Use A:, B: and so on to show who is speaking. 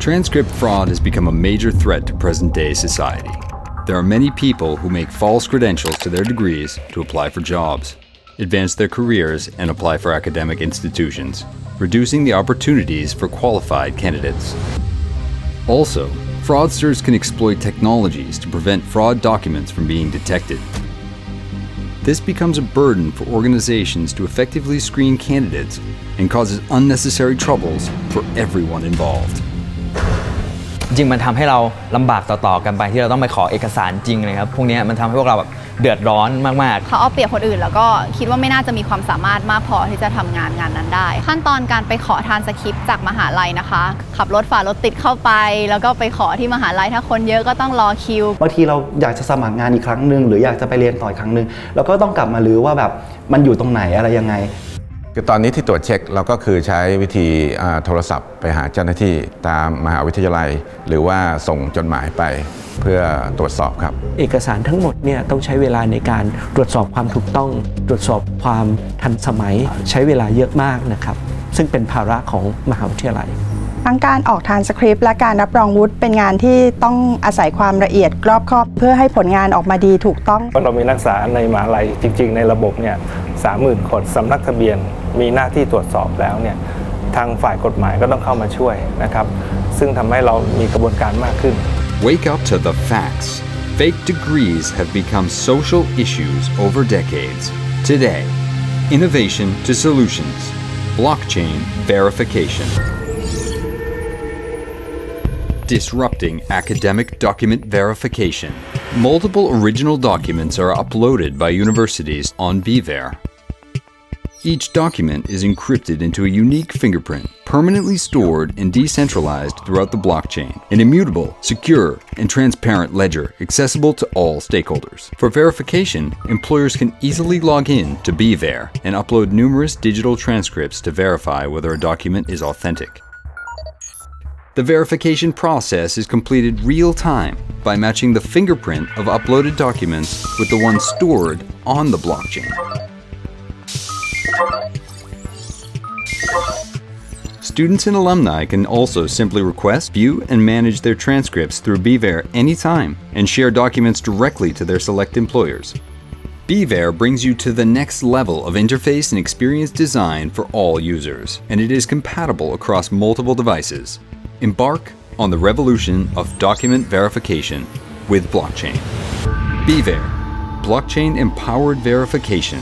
A: Transcript fraud has become a major threat to present day society. There are many people who make false credentials to their degrees to apply for jobs, advance their careers, and apply for academic institutions, reducing the opportunities for qualified candidates. Also, fraudsters can exploit technologies to prevent fraud documents from being detected. This becomes a burden for organizations to effectively screen candidates and causes unnecessary troubles for everyone involved.
B: จริงมันทำให้เราลำบากต่อๆกันไปที่เราต้องไปขอเอกสารจริงเลยครับพวกเนี้ยมันทำให้พวกเราแบบเดือดร้อนมากๆ
C: เขาเอาเปรียบคนอื่น แล้วก็คิดว่าไม่น่าจะมีความสามารถมากพอที่จะทำงานงานนั้นได้ ขั้นตอนการไปขอทานสคริปต์จากมหาลัยนะคะ ขับรถฝ่ารถติดเข้าไป แล้วก็ไปขอที่มหาลัยถ้าคนเยอะก็ต้องรอคิว
D: บางทีเราอยากจะสมัครงานอีกครั้งหนึ่งหรืออยากจะไปเรียนต่ออีกครั้งหนึ่งเราก็ต้องกลับมาลือว่าแบบมันอยู่ตรงไหนอะไรยังไง
E: คือตอนนี้ที่ตรวจเช็คเราก็คือใช้วิธีอ่าโทรศัพท์ ไปหาเจ้าหน้าที่ตามมหาวิทยาลัย หรือว่าส่งจดหมายไปเพื่อตรวจสอบครับ
F: เอกสารทั้งหมดเนี่ยต้องใช้เวลาในการตรวจสอบความถูกต้อง ตรวจสอบความทันสมัยใช้เวลาเยอะมากนะครับ ซึ่งเป็นภาระของมหาวิทยาลัย
G: ทั้งการออกทานสคริปต์และการรับรองวุฒิเป็นงานที่ต้องอาศัยความละเอียดรอบคอบ เพื่อให้ผลงานออกมาดีถูกต้อง
H: เพราะเรามีนักศึกษาในมหาลัยจริง ๆ ในระบบเนี่ยสามหมื่นคนสำนักทะเบียน
A: Wake up to the facts. Fake degrees have become social issues over decades. Today, innovation to solutions. Blockchain verification. disrupting academic document verification. Multiple original documents are uploaded by universities on BVer. Each document is encrypted into a unique fingerprint, permanently stored and decentralized throughout the blockchain. An immutable, secure, and transparent ledger accessible to all stakeholders. For verification, employers can easily log in to BVer and upload numerous digital transcripts to verify whether a document is authentic. The verification process is completed real time by matching the fingerprint of uploaded documents with the one stored on the blockchain. Students and alumni can also simply request, view, and manage their transcripts through BVer anytime and share documents directly to their select employers. BVer brings you to the next level of interface and experience design for all users, and it is compatible across multiple devices. Embark on the revolution of document verification with blockchain. BVer, blockchain empowered verification